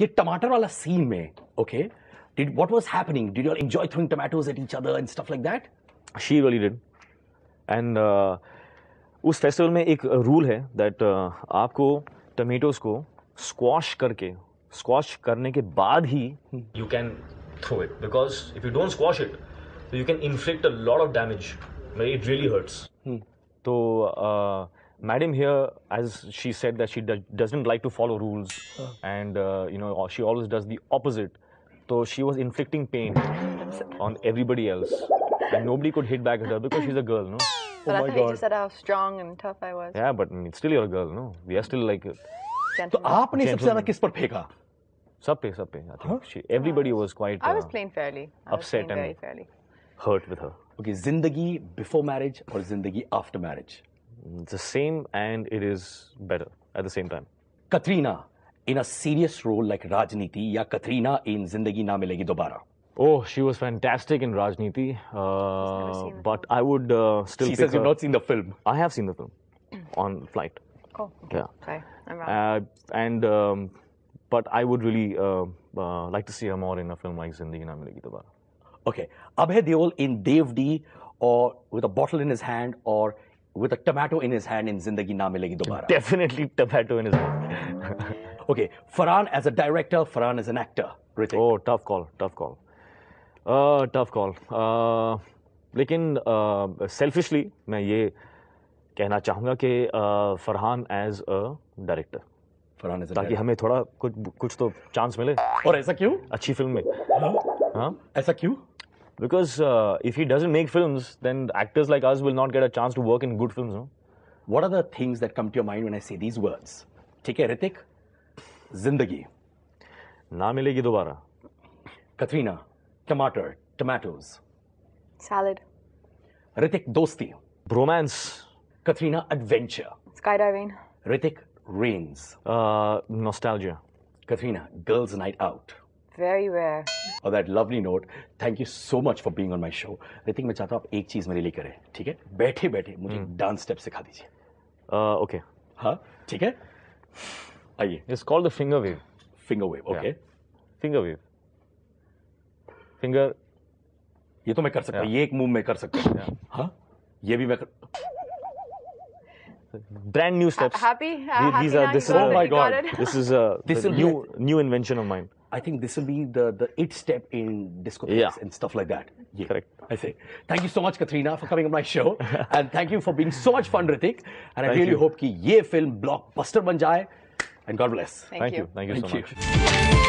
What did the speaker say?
ये टमाटर वाला सीन में okay did what was happening? Did you all enjoy throwing tomatoes at each other and stuff like that? She really did and उस festival में एक rule है that uh, आपको टमेटोज को स्क्वाश करके स्क्वाश करने के बाद ही you can throw it because if you don't squash it you can inflict a lot of damage it really hurts तो madam here as she said that she doesn't like to follow rules and you know she always does the opposite so she was inflicting pain on everybody else and nobody could hit back at her because she's a girl no But I my thought you God. just said how strong and tough I was. yeah but I mean, still you're a girl no we are still like तो Gentleman. आपने सबसे ज्यादा किस पर फेंका sub pe sub pe i think she, everybody was quite I was uh, playing fairly. I was upset playing very and- fairly. hurt with her okay जिंदगी before marriage और जिंदगी after marriage it's the same and it is better at the same time. Katrina in a serious role like Raajneeti ya Katrina in Zindagi Na Milegi Dobara? Oh, she was fantastic in Raajneeti. Uh, but I would uh, still. She says you've not seen the film. I have seen the film on flight. Oh, okay. yeah. Sorry, I'm wrong. Uh, and um, but I would really uh, uh, like to see her more in a film like Zindagi Na Milegi Dobara. Okay, Abhay Deol in Dev D, or with a bottle in his hand, or with a tomato in his hand in Zindagi Na Milegi Dobara. Definitely tomato in his hand. okay. Farhan as a director, Farhan as an actor. Ritik. oh, tough call, tough call. Uh, tough call. Uh, लेकिन selfishly मैं ये कहना चाहूँगा कि Farhan as a director Farhan as a ताकि. हमें थोड़ा कुछ कुछ तो चांस मिले और ऐसा क्यों अच्छी फ़िल्म में हाँ ऐसा क्यों because uh, if he doesn't make films, then actors like us will not get a chance to work in good films. No? What are the things that come to your mind when I say these words? Take care, Hrithik. Zindagi. Na milegi dobara. Katrina. Tomato. Tomatoes. Salad. Hrithik, dosti. Bromance. Katrina, adventure. Skydiving. Hrithik, rains. Uh, nostalgia. Katrina, girls' night out. Very rare. On that lovely note, thank you so much for being on my show. Hrithik मैं चाहता हूँ आप एक चीज़ मेरे लिए करें ठीक है बैठे बैठे मुझे डांस स्टेप सिखा दीजिए uh, okay हाँ ठीक है आइए it's called the finger wave finger wave okay finger wave finger ये तो मैं कर सकता हूँ Yeah. ये एक मूव मैं कर सकता हूँ हाँ ये भी मैं कर brand new steps happy? Uh, The- happy these are this is Oh my God. this is a This new new invention of mine I think this will be the, the it step in discotheques yeah. and stuff like that. Yeah. Correct. I say. Thank you so much, Katrina, for coming on my show. and thank you for being so much fun, Hrithik. And I really you. hope that this film blockbuster ban jaye. And God bless. Thank, thank you. you. Thank you so much.